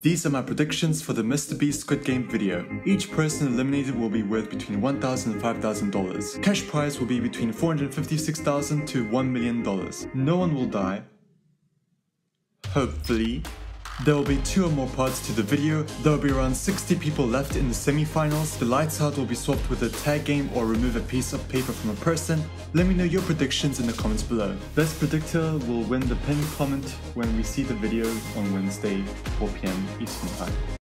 These are my predictions for the MrBeast Squid Game video. Each person eliminated will be worth between $1,000 and $5,000. Cash prize will be between 456,000 to $1 million. No one will die. Hopefully. There will be two or more parts to the video. There will be around 60 people left in the semi-finals. The lights out will be swapped with a tag game or remove a piece of paper from a person. Let me know your predictions in the comments below. Best predictor will win the pinned comment when we see the video on Wednesday 4pm Eastern time.